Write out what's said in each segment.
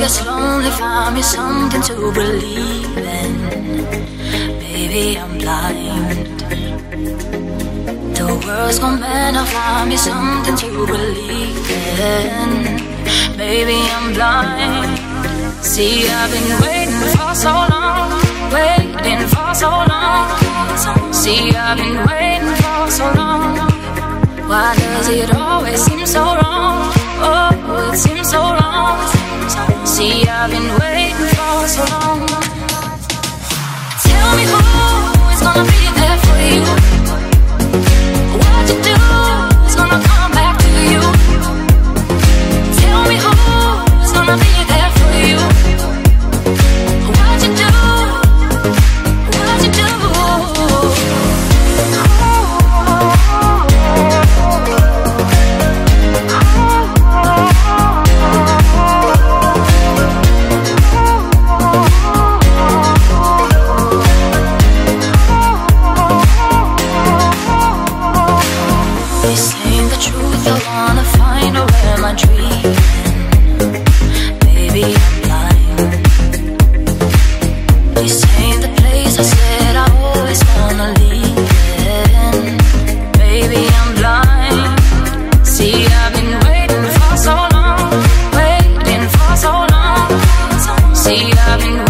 gets lonely, find me something to believe in. Baby, I'm blind. The world's gone mad, now find me something to believe in. Baby, I'm blind. See, I've been waiting for so long, waiting for so long. See, I've been waiting for so long. Why does it always seem so wrong? I've been waiting for so long. Tell me who is gonna be there for you. See, I've been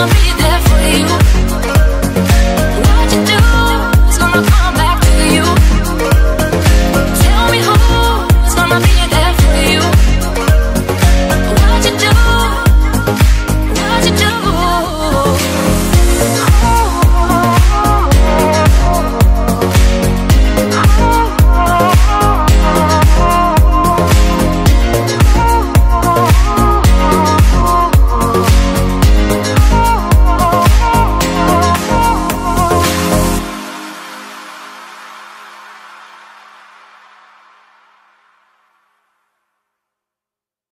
I'ma